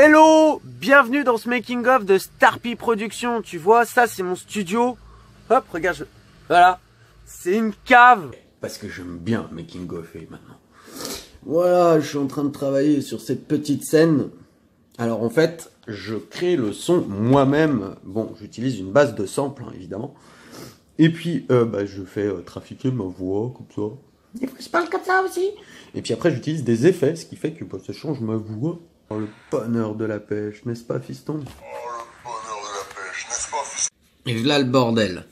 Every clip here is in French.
Hello Bienvenue dans ce making of de Starpy Productions. Tu vois, ça c'est mon studio. Hop, regarde, je... voilà. C'est une cave. Parce que j'aime bien making of maintenant. Voilà, je suis en train de travailler sur cette petite scène. Alors en fait, je crée le son moi-même. Bon, j'utilise une base de sample, hein, évidemment. Et puis, euh, bah, je fais euh, trafiquer ma voix comme ça. Et puis, je parle comme ça aussi. Et puis après, j'utilise des effets, ce qui fait que bah, ça change ma voix. Oh, le bonheur de la pêche, n'est-ce pas, fiston? Et là le bordel.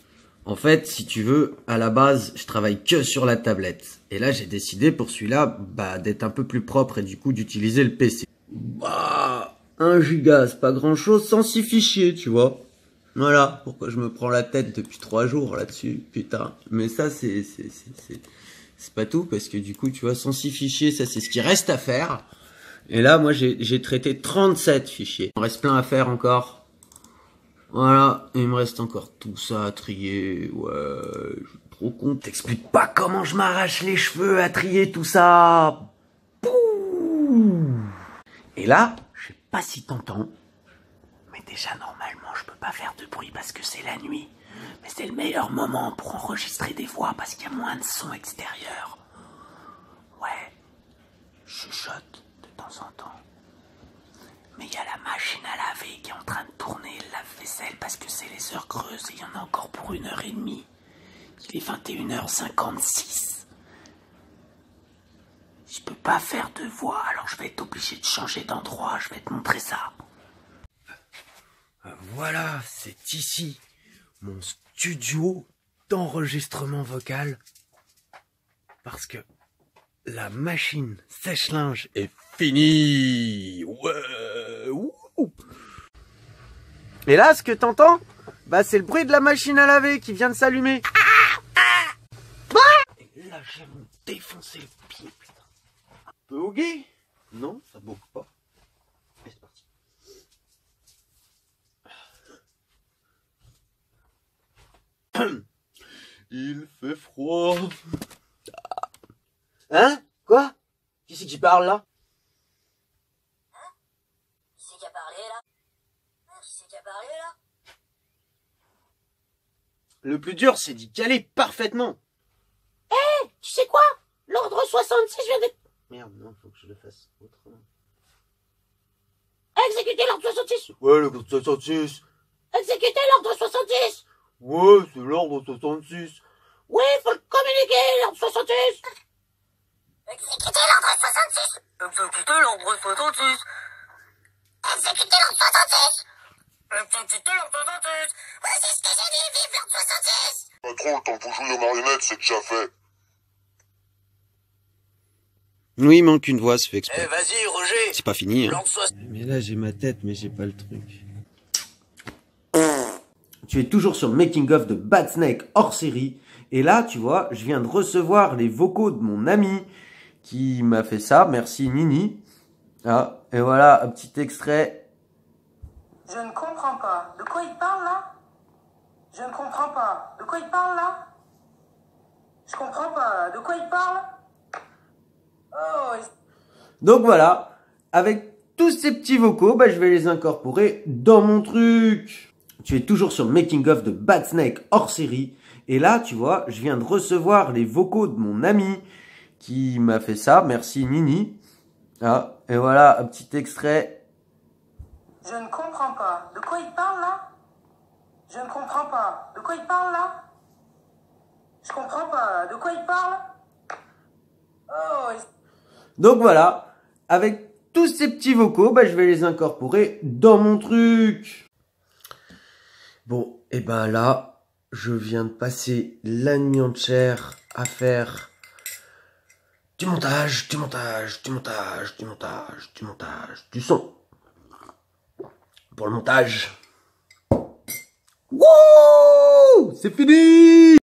En fait, si tu veux, à la base, je travaille que sur la tablette. Et là, j'ai décidé pour celui-là, bah, d'être un peu plus propre et du coup d'utiliser le PC. Bah, un giga, c'est pas grand-chose sans six fichiers, tu vois. Voilà, pourquoi je me prends la tête depuis trois jours là-dessus, putain. Mais ça, c'est, c'est, c'est, c'est pas tout, parce que du coup, tu vois, sans six fichiers, ça c'est ce qui reste à faire. Et là, moi, j'ai traité 37 fichiers. Il me reste plein à faire encore. Voilà, il me reste encore tout ça à trier. Ouais, je suis trop con. T'expliques pas comment je m'arrache les cheveux à trier tout ça. Et là, je sais pas si t'entends, mais déjà normalement, je peux pas faire de bruit parce que c'est la nuit. Mais c'est le meilleur moment pour enregistrer des voix parce qu'il y a moins de son extérieur. Ouais, chuchote en temps. Mais il y a la machine à laver qui est en train de tourner la vaisselle parce que c'est les heures creuses et il y en a encore pour une heure et demie. Il est 21h56. Je peux pas faire de voix, alors je vais être obligé de changer d'endroit. Je vais te montrer ça. Voilà, c'est ici mon studio d'enregistrement vocal. Parce que la machine sèche-linge est finie. Ouais. Et là, ce que t'entends, bah c'est le bruit de la machine à laver qui vient de s'allumer. Et là, j'ai le pied, putain. Un peu au Non, ça bouge pas. Et c'est parti. Il fait froid. Hein? Quoi? Qui c'est qui parle là? Hein? Qui c'est qui a parlé là? Hein Qui c'est qui a parlé là? Le plus dur, c'est d'y caler parfaitement. Hé! Tu sais quoi? L'ordre 66 vient de... Merde, non, faut que je le fasse autrement. Exécutez l'ordre 66 Ouais, l'ordre 66 Exécutez l'ordre 66 Ouais, c'est l'ordre 66 Oui, faut le communiquer, l'ordre 66 Exécutez l'ordre 66 Exécutez l'ordre 66 Exécutez l'ordre 66 66 Voici ce que j'ai dit, vive l'ordre 66 Pas trop le temps pour jouer aux marionnettes, c'est déjà fait. Oui, il manque une voix, c'est fait Eh exprès. vas-y Roger C'est pas fini, hein. L'ordre 66 Mais là, j'ai ma tête, mais j'ai pas le truc. Tu es toujours sur le making of de Bad Snake hors série. Et là, tu vois, je viens de recevoir les vocaux de mon ami qui m'a fait ça. Merci Nini. Ah, et voilà, un petit extrait. Je ne comprends pas. De quoi il parle là? Je ne comprends pas. De quoi il parle là? Je comprends pas. De quoi il parle? Oh, Donc voilà, avec tous ces petits vocaux, bah, je vais les incorporer dans mon truc. Tu es toujours sur making of de Bad Snake hors série. Et là, tu vois, je viens de recevoir les vocaux de mon ami qui m'a fait ça. Merci Nini. Ah, et voilà, un petit extrait. Je ne comprends pas. De quoi il parle là? Je ne comprends pas. De quoi il parle là? Je comprends pas. De quoi il parle? Oh, Donc voilà, avec tous ces petits vocaux, bah, je vais les incorporer dans mon truc. Bon, et ben là, je viens de passer la nuit entière à faire du montage, du montage, du montage, du montage, du montage, du son. Pour le montage. Wouh C'est fini